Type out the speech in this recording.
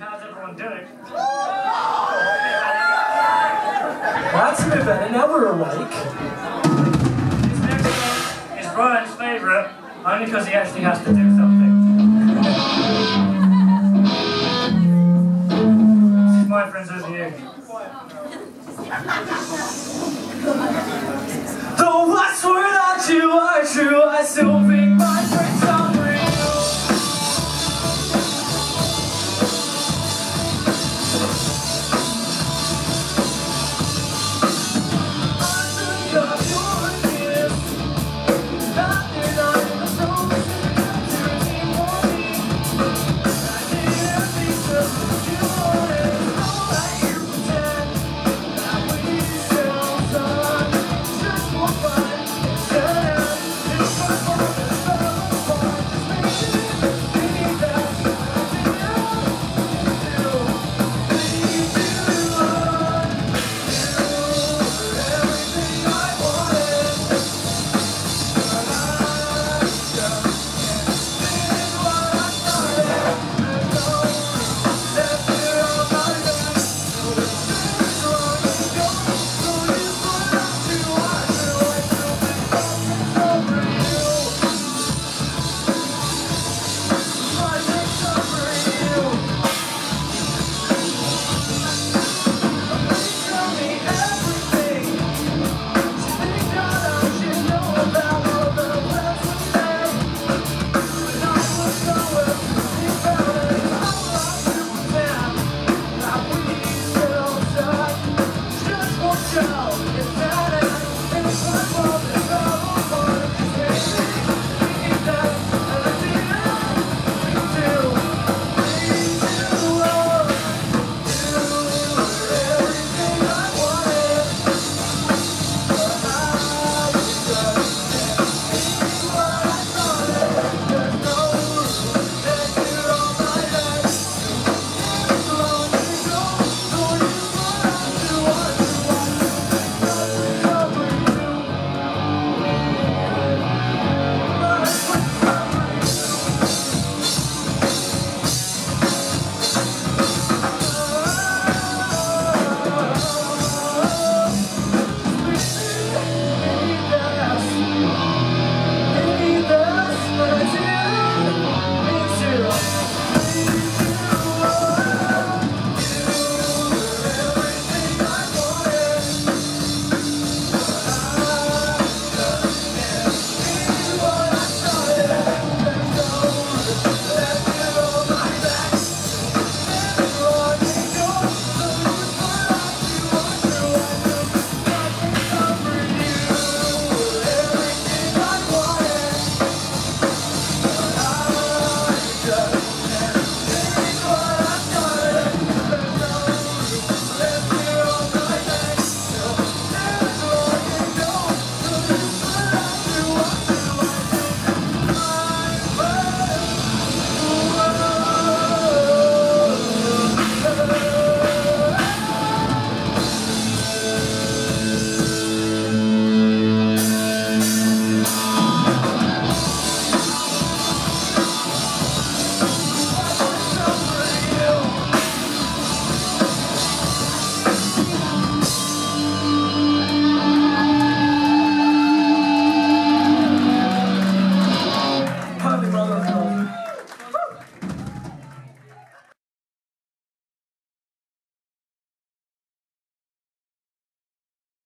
how's everyone doing? That's a bit better. Now we're awake. This next one is Ryan's favourite, only because he actually has to do something. This is my friends over you. Though I swear that you are true, I still